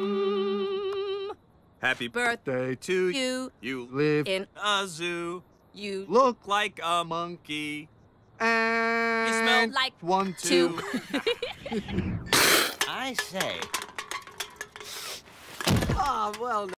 Mm. Happy birthday to you you. Live in A zoo. you look Like a monkey. and you smell like one two. two. I say. Ah, well.